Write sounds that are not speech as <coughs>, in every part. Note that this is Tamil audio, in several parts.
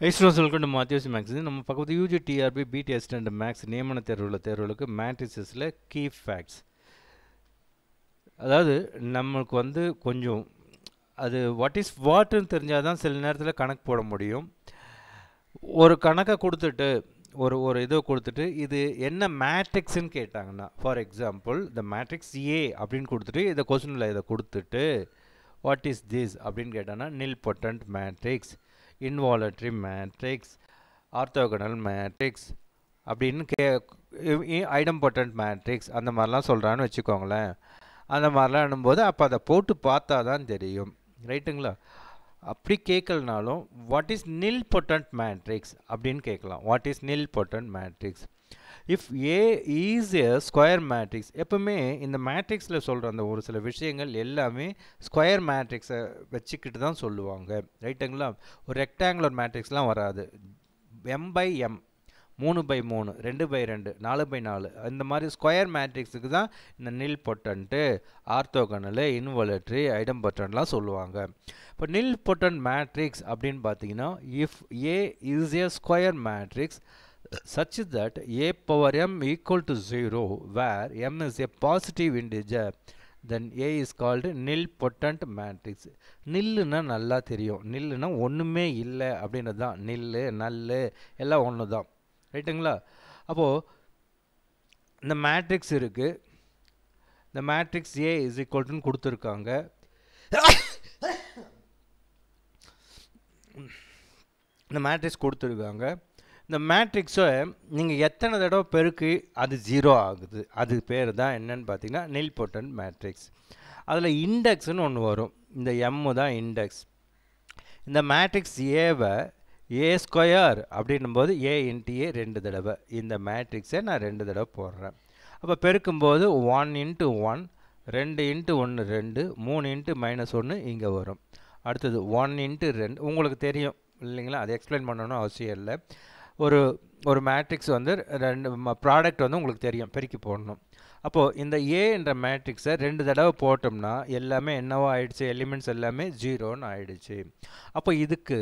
எக்ஸ்ட்ரா சொல்லிட்டு மாத்தியோஸ் மேக்ஸ் நம்ம பக்கத்து UG TRP BDS and maths நியமன தேர்வுள்ள தேர்வுகளுக்கு மேட்ரிசஸில் கீ ஃபேக்ட்ஸ் அதாவது நம்மளுக்கு வந்து கொஞ்சம் அது வாட் இஸ் வாட்டுன்னு தெரிஞ்சால் தான் சில நேரத்தில் கணக்கு போட முடியும். ஒரு கணக்கை கொடுத்துட்டு ஒரு ஒரு இதை கொடுத்துட்டு இது என்ன மேட்ரிக்ஸ்ன்னு கேட்டாங்கன்னா ஃபார் எக்ஸாம்பிள் இந்த மேட்ரிக்ஸ் ஏ அப்படின்னு கொடுத்துட்டு இதை கொஸ்டினில் இதை கொடுத்துட்டு வாட் இஸ் திஸ் அப்படின்னு கேட்டாங்கன்னா nilpotent matrix involutory matrix orthogonal matrix அப்படின்னு கே ஐடம்பொட்டன்ட் மேட்ரிக்ஸ் அந்த மாதிரிலாம் சொல்கிறான்னு வச்சுக்கோங்களேன். அந்த மாதிரிலாம் எண்ணும்போது அப்போ அதை போட்டு பார்த்தா தான் தெரியும். ரைட்டுங்களா? அப்படி கேட்கலனாலும் what is nilpotent matrix அப்படின்னு கேட்கலாம் what is nilpotent matrix if A is a square matrix எப்பவுமே இந்த மேட்ரிக்ஸில் சொல்கிற அந்த ஒரு சில விஷயங்கள் எல்லாமே ஸ்கொயர் மேட்ரிக்ஸை வச்சுக்கிட்டு தான் சொல்லுவாங்க. ரைட்டுங்களா ஒரு ரெக்டாங்குலர் மேட்ரிக்ஸ்லாம் வராது. எம் பை எம் மூணு பை மூணு ரெண்டு பை ரெண்டு நாலு பை நாலு. இந்த மாதிரி ஸ்கொயர் மேட்ரிக்ஸுக்கு தான் இந்த நில் பொட்டன்ட்டு ஆர்த்தோகனலு இன்வலட்ரி ஐடம் பொட்டன்லாம் சொல்லுவாங்க. இப்போ நில் பொட்டன் மேட்ரிக்ஸ் அப்படின்னு பார்த்தீங்கன்னா if A is a square matrix such that a power m equal to 0 where m is a positive integer then a is called nilpotent matrix. நில்லுன்னா நல்லா தெரியும். நில்லுனா ஒன்றுமே இல்லை அப்படின்றது தான். நில்லு நல்லு எல்லாம் ஒன்று தான் ரைட்டுங்களா? அப்போது இந்த மேட்ரிக்ஸ் இருக்குது இந்த மேட்ரிக்ஸ் ஏ இஸ் ஈக்குவல்ட்டுன்னு கொடுத்துருக்காங்க. <coughs> இந்த மேட்ரிக்ஸ் கொடுத்துருக்காங்க. இந்த மேட்ரிக்ஸை நீங்கள் எத்தனை தடவை பெருக்கி அது ஜீரோ ஆகுது. அது பேர் தான் என்னன்னு பார்த்தீங்கன்னா நில்பொட்டன் மேட்ரிக்ஸ் அதில் இண்டெக்ஸ்னு ஒன்று வரும். இந்த எம்மு தான் இண்டெக்ஸ் இந்த மேட்ரிக்ஸ் ஏவை ஏ ஸ்கொயர் அப்படின்னும்போது ஏ இன்ட்டு ஏ ரெண்டு தடவை. இந்த மேட்ரிக்ஸை நான் ரெண்டு தடவை போடுறேன். அப்போ பெருக்கும்போது ஒன் இன்ட்டு ஒன் ரெண்டு இன்ட்டு ஒன்று ரெண்டு மூணு இன்ட்டு மைனஸ் ஒன்று இங்கே வரும். அடுத்தது ஒன் இன்ட்டு ரெண்டு. உங்களுக்கு தெரியும் இல்லைங்களா? அதை எக்ஸ்பிளைன் பண்ணணும்னு அவசியம் இல்லை. ஒரு ஒரு மேட்ரிக்ஸ் வந்து ரெண்டு ப்ராடக்ட் வந்து உங்களுக்கு தெரியும் பெருக்கி போடணும். அப்போது இந்த ஏ என்ற மேட்ரிக்ஸை ரெண்டு தடவை போட்டோம்னா எல்லாமே என்னவோ ஆயிடுச்சு? எலிமெண்ட்ஸ் எல்லாமே ஜீரோன்னு ஆயிடுச்சு. அப்போ இதுக்கு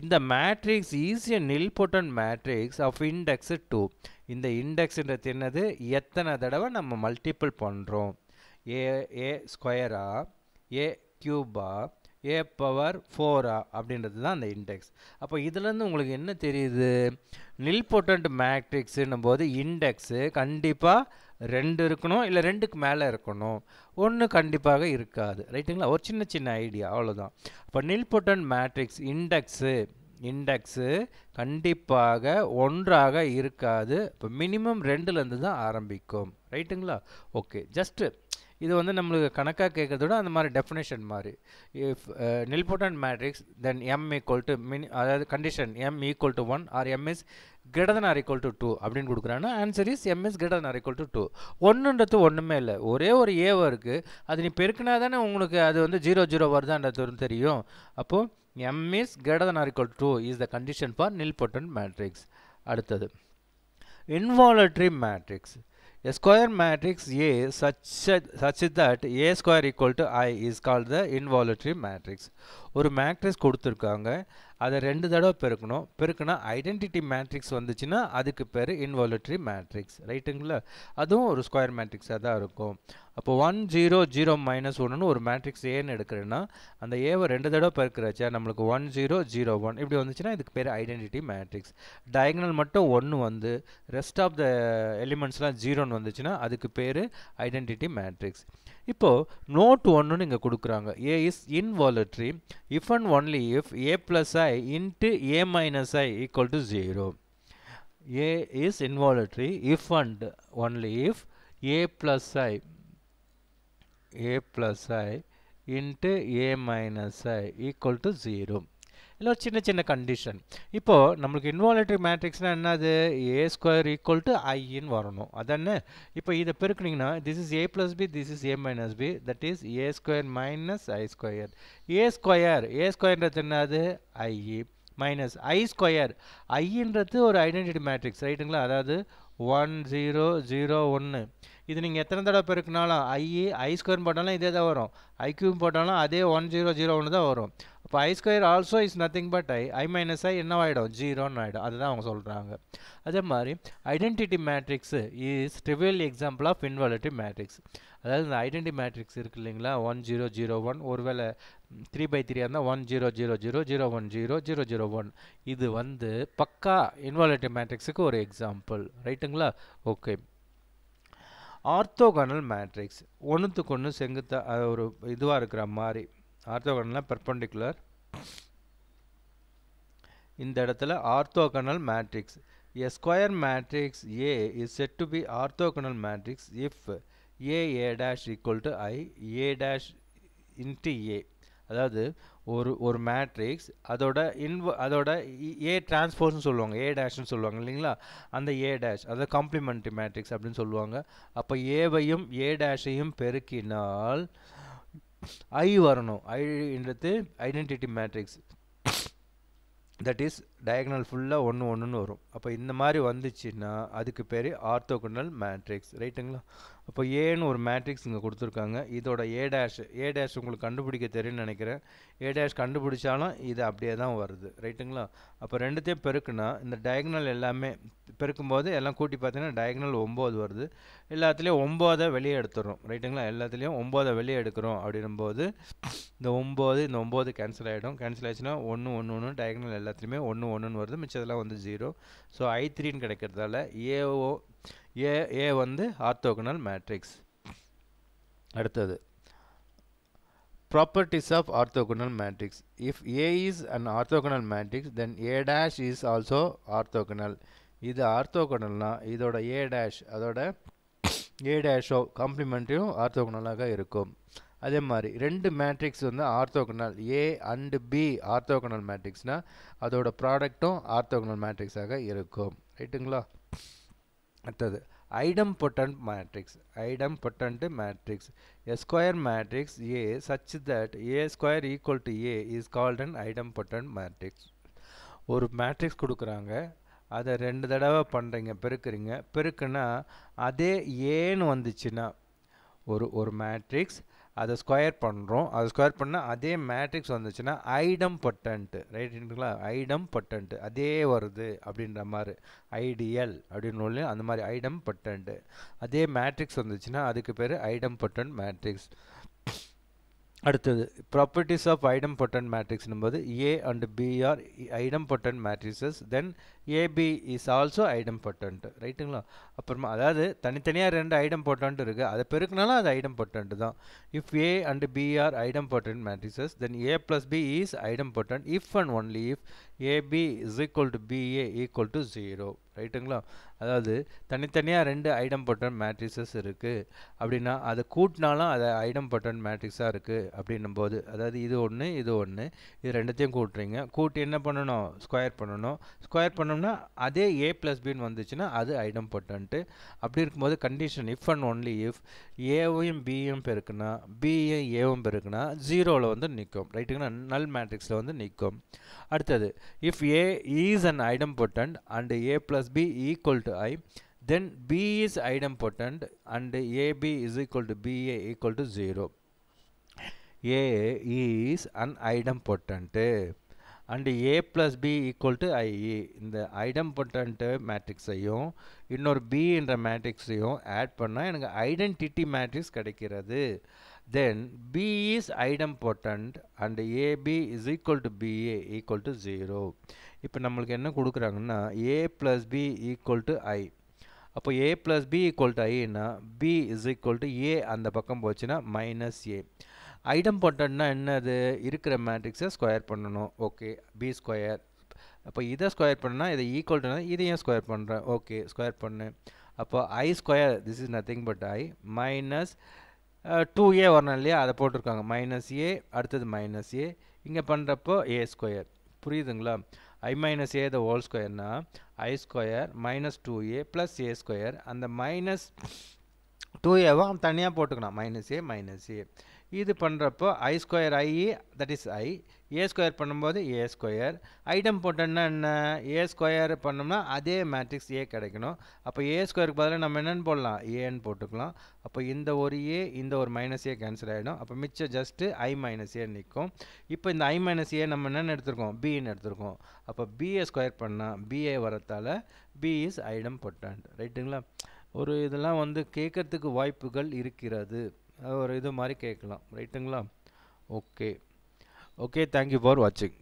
இந்த மேட்ரிக்ஸ் ஈஸியாக nilpotent matrix of index two இந்த இண்டெக்ஸ்ன்றது என்னது? எத்தனை தடவை நம்ம மல்டிபிள் பண்ணுறோம் ஏ ஏ ஸ்கொயரா ஏ க்யூபா ஏ பவர் ஃபோரா அப்படின்றது தான் அந்த இண்டெக்ஸ் அப்போ இதுலேருந்து உங்களுக்கு என்ன தெரியுது? நில்பொட்டன்ட் மேட்ரிக்ஸுன்னும் போது இண்டெக்ஸு கண்டிப்பாக ரெண்டு இருக்கணும் இல்லை ரெண்டுக்கு மேலே இருக்கணும். ஒன்று கண்டிப்பாக இருக்காது. ரைட்டுங்களா ஒரு சின்ன சின்ன ஐடியா அவ்வளோதான் அப்போ நில் மேட்ரிக்ஸ் இண்டெக்ஸு இண்டெக்ஸு கண்டிப்பாக ஒன்றாக இருக்காது. இப்போ மினிமம் ரெண்டுலேருந்து தான் ஆரம்பிக்கும். ரைட்டுங்களா ஓகே ஜஸ்ட்டு இது வந்து நம்மளுக்கு கணக்காக கேட்குறதோட விட அந்த மாதிரி டெஃபினேஷன் மாதிரி. If nilpotent matrix then M equal to mini அதாவது condition M equal to one or M is greater than or equal to two அப்படின்னு கொடுக்குறாங்கன்னா answer is M is greater than or equal to two ஒன்றுன்றது ஒன்றுமே இல்லை. ஒரே ஒரு ஏவோ இருக்குது அது நீ பெருக்கினா தானே உங்களுக்கு அது வந்து ஜீரோ ஜீரோ வருதான்றது தெரியும். அப்போது M is greater than or equal to is the condition for nilpotent matrix அடுத்தது involutory matrix A square matrix A such, such that A square equal to I is called the involuntary matrix. ஒரு மேட்ரிக்ஸ் கொடுத்துருக்காங்க அதை ரெண்டு தடவை பெருக்கணும். பெருக்குனா ஐடென்டிட்டி மேட்ரிக்ஸ் வந்துச்சுன்னா அதுக்கு பேர் இன்வாலட்ரி மேட்ரிக்ஸ் ரைட்டுங்களா அதுவும் ஒரு ஸ்கொயர் மேட்ரிக்ஸாக தான் இருக்கும். அப்போ ஒன் ஜீரோ ஜீரோ மைனஸ் ஒன்றுன்னு ஒரு மேட்ரிக்ஸ் ஏன்னு எடுக்கிறேன்னா அந்த ஏவை ரெண்டு தடவை பெருக்கிறச்சா நம்மளுக்கு ஒன் ஜீரோ ஜீரோ ஒன் இப்படி வந்துச்சுன்னா இதுக்கு பேர் ஐடென்டிட்டி மேட்ரிக்ஸ் டயக்னல் மட்டும் ஒன்று வந்து ரெஸ்ட் ஆஃப் த எலிமெண்ட்ஸ்லாம் ஜீரோன்னு வந்துச்சுன்னா அதுக்கு பேர் ஐடென்டிட்டி மேட்ரிக்ஸ் இப்போது நோட் ஒன்றுன்னு இங்கே கொடுக்குறாங்க A is involutory if and only if A plus I into A minus I equal to zero A is involutory if and only if A plus I A plus I into A minus I equal to zero இல்லை ஒரு சின்ன சின்ன கண்டிஷன் இப்போது நம்மளுக்கு இன்வாலட்ரி மேட்ரிக்ஸ்னால் என்னது? ஏ ஸ்கொயர் ஈக்குவல் டு ஐன்னு வரணும். அதானே? இப்போ இதை பெருக்குனிங்கன்னா this is A plus B this is A minus B that is A square minus I square A square A ஸ்கொயர்ன்றது என்னது? ஐஇ மைனஸ் ஐ ஸ்கொயர் ஐன்றது ஒரு ஐடென்டிட்டி மேட்ரிக்ஸ் ரைட்டுங்களா அதாவது ஒன் ஜீரோ ஜீரோ ஒன்று இது நீங்கள் எத்தனை தடவை பெருக்கினாலும் ஐ ஐ ஸ்கொயர் போட்டாலும் இதே தான் வரும் ஐக்யூ போட்டாலும் அதே ஒன் ஜீரோ ஜீரோ ஒன்று தான் வரும். இப்போ I square also is nothing but I I minus I என்னவாயிடும் ஜீரோன்னு ஆகிடும் அதுதான் அவங்க சொல்கிறாங்க அதே மாதிரி identity matrix is trivial example of involutory matrix அதாவது இந்த ஐடென்டி மேட்ரிக்ஸ் இருக்கு இல்லைங்களா? ஒன் ஜீரோ ஜீரோ ஒன் ஒருவேளை த்ரீ பை த்ரீயாக இருந்தால் one zero zero zero zero one zero zero zero one இது வந்து பக்கா இன்வாலிட்டி மேட்ரிக்ஸுக்கு ஒரு எக்ஸாம்பிள் ரைட்டுங்களா ஓகே ஆர்த்தோகனல் மேட்ரிக்ஸ் ஒன்றுத்துக்கு ஒன்று செங்குத்தா ஒரு இதுவாக இருக்கிற மாதிரி. ஆர்த்தோகனல்னால் பெர்பண்டிகுலர் இந்த இடத்துல orthogonal matrix A square matrix A is said to be orthogonal matrix if A A dash equal to I A dash into A. அதாவது ஒரு ஒரு மேட்ரிக்ஸ் அதோட இன்வ அதோட ஏ டிரான்ஸ்போர்ஸ்னு சொல்லுவாங்க. ஏ டேஷ்னு சொல்லுவாங்க இல்லைங்களா? அந்த ஏ டேஷ் அதை காம்ப்ளிமெண்ட்ரி மேட்ரிக்ஸ் அப்படின்னு சொல்லுவாங்க. அப்போ ஏவையும் ஏ டேஷையும் பெருக்கினால் ஐ வரணும். ஐன்றது identity matrix that is diagonal ஃபுல்லாக ஒன்று ஒன்றுன்னு வரும். அப்போ இந்த மாதிரி வந்துச்சுன்னா அதுக்கு பேர் ஆர்த்தோகனல் மேட்ரிக்ஸ் ரைட்டுங்களா அப்போ ஏன்னு ஒரு மேட்ரிக்ஸ் இங்கே கொடுத்துருக்காங்க. இதோட ஏ டேஷ் ஏ டேஷ் உங்களுக்கு கண்டுபிடிக்க தெரியும்னு நினைக்கிறேன். ஏ டேஷ் கண்டுபிடிச்சாலும் இது அப்படியே தான் வருது. ரைட்டுங்களா அப்போ ரெண்டுத்தையும் பெருக்குனா இந்த டயக்னல் எல்லாமே பெருக்கும்போது எல்லாம் கூட்டி பார்த்தீங்கன்னா டயக்னல் ஒம்பது வருது. எல்லாத்துலேயும் ஒம்போதை வெளியே எடுத்துடுறோம். ரைட்டுங்களா எல்லாத்துலேயும் ஒம்போதை வெளியே எடுக்கிறோம் அப்படின்னும்போது இந்த ஒம்பது இந்த ஒம்பது கேன்சல் ஆகிடும் கேன்சல் ஆச்சுன்னா ஒன்று ஒன்று ஒன்று டயக்னல் எல்லாத்துலேயுமே ஒன்று ஒன்றுன்னு வருது மிச்சதெல்லாம் வந்து ஜீரோ ஸோ ஐ த்ரீன்னு கிடைக்கிறதால ஏஓ ஏ ஏ வந்து ஆர்த்தோகனல் மேட்ரிக்ஸ் அடுத்தது properties of orthogonal matrix. If a is an orthogonal matrix then a dash is also orthogonal. இது ஆர்த்தோகனல்னா இதோட ஏ டேஷ் அதோட ஏ டேஷோ காம்ப்ளிமெண்ட்டையும் ஆர்த்தோகனலாக இருக்கும். அதே மாதிரி ரெண்டு மேட்ரிக்ஸ் வந்து orthogonal A and B orthogonal மேட்ரிக்ஸ்னால் அதோட ப்ராடக்ட்டும் ஆர்த்தோகனல் மேட்ரிக்ஸாக இருக்கும். ரைட்டுங்களா அடுத்தது idempotent matrix idempotent matrix a matrix A such that A square equal to A is called called idempotent matrix ஒரு மேட்ரிக்ஸ் கொடுக்குறாங்க. அதை ரெண்டு தடவை பண்ணுறீங்க பெருக்குறீங்க. பெருக்குன்னா அதே ஏன்னு வந்துச்சுன்னா ஒரு ஒரு மேட்ரிக்ஸ் அதை ஸ்கொயர் பண்ணுறோம் அதை ஸ்கொயர் பண்ணால் அதே மேட்ரிக்ஸ் வந்துச்சுன்னா ஐடம் பொட்டன்ட்டு ரைட்டுங்களா ஐடம் பொட்டன்ட்டு அதே வருது அப்படின்ற மாதிரி. ஐடியல் அப்படின்னு அந்த மாதிரி ஐடம் பொட்டன்ட்டு அதே மேட்ரிக்ஸ் வந்துச்சுன்னா அதுக்கு பேர் ஐடம் பொட்டன்ட் மேட்ரிக்ஸ் அடுத்தது ப்ராப்பர்ட்டிஸ் ஆஃப் ஐடம் பொட்டன்ட் மேட்ரிக்ஸ்னும் போது A and B are idempotent matrices then AB is also idempotent ரைட்டுங்களா அப்புறமா அதாவது தனித்தனியாக ரெண்டு ஐடம் பொட்டன்ட் இருக்குது அதை பெருக்கினாலும் அது ஐடம் பொட்டன்ட் தான். If A and B are idempotent matrices then A plus B is idempotent if and only if AB is equal to BA equal to zero ரைட்டுங்களா அதாவது தனித்தனியாக ரெண்டு ஐடம் பொட்டன் மேட்ரிசஸ் இருக்குது அப்படின்னா அதை கூட்டினாலும் அதை ஐடம் பொட்டன் மேட்ரிக்ஸாக இருக்குது அப்படின்னும் போது அதாவது இது ஒன்று இது ஒன்று இது ரெண்டுத்தையும் கூட்டுறீங்க. கூட்டி என்ன பண்ணணும்? ஸ்கொயர் பண்ணணும். ஸ்கொயர் பண்ண பண்ணோம்னா அதே ஏ ப்ளஸ் பின்னு வந்துச்சுன்னா அது ஐடம் பொட்டன்ட்டு. அப்படி இருக்கும்போது condition if and only if ஏவையும் பியும் பெருக்குனா பியும் ஏவும் பெருக்குனா ஜீரோவில் வந்து நிற்கும் ரைட்டுங்களா நல் மேட்ரிக்ஸில் வந்து நிற்கும் அடுத்தது if A is and idempotent and A plus B equal to I then B then b is idempotent and ab is equal to ba equal to 0 a is an idempotent and A plus B equal to IE இந்த idempotent மேட்ரிக்ஸையும் இன்னொரு பி என்ற மேட்ரிக்ஸையும் ஆட் பண்ணால் எனக்கு ஐடென்டிட்டி மேட்ரிக்ஸ் கிடைக்கிறது. Then B is idempotent and ab is equal to ba equal to 0 இப்போ நம்மளுக்கு என்ன கொடுக்குறாங்கன்னா A plus B equal to I அப்போ A plus B equal to ஐன்னா B is equal to A அந்த பக்கம் போச்சுன்னா மைனஸ் ஏ ஐடம் பொட்டன்னா என்னது? இருக்கிற மேட்ரிக்ஸை ஸ்கொயர் பண்ணணும். ஓகே பி ஸ்கொயர் அப்போ இதை ஸ்கொயர் பண்ணால் இதை ஈக்குவல் டு இதையும் ஸ்கொயர் பண்ணுறேன் ஓகே ஸ்கொயர் பண்ணு. அப்போ I square this is nothing but I minus two A வரணும் இல்லையா? அதை போட்டிருக்காங்க. மைனஸ் ஏ அடுத்தது மைனஸ் ஏ இங்கே பண்ணுறப்போ ஏ ஸ்கொயர் புரியுதுங்களா? I minus A the whole ஸ்கொயர்னால் I square minus two A plus A square அந்த மைனஸ் 2a அவன் தனியாக போட்டுக்கணும். மைனஸ் ஏ மைனஸ் ஏ இது பண்ணுறப்போ I square IE that is I A square பண்ணும்போது ஏ ஸ்கொயர் ஐட்டம் போட்டோன்னா என்ன? ஏ ஸ்கொயர் பண்ணோம்னா அதே மேட்ரிக்ஸ் ஏ கிடைக்கணும். அப்போ ஏ ஸ்கொயருக்கு பதிலாக நம்ம என்னென்னு போடலாம்? ஏன்னு போட்டுக்கலாம். அப்போ இந்த ஒரு ஏ இந்த ஒரு மைனஸ் ஏ கேன்சல் ஆகிடும் அப்போ மிச்சம் ஜஸ்ட்டு ஐ மைனஸ் ஏ நிற்கும். இப்போ இந்த ஐ மைனஸ் ஏ நம்ம என்னென்னு எடுத்திருக்கோம்? பின்னு எடுத்திருக்கோம். அப்போ பிஏ ஸ்கொயர் பண்ணால் பிஏ வரத்தால் பி இஸ் ஐடம் பொட்டன்ட் ரைட்டுங்களா ஒரு இதெல்லாம் வந்து கேட்கறதுக்கு வாய்ப்புகள் இருக்கிறது. ஒரு இது மாதிரி கேட்கலாம். ரைட்டுங்களா ஓகே ஓகே தேங்க்யூ ஃபார் வாட்சிங்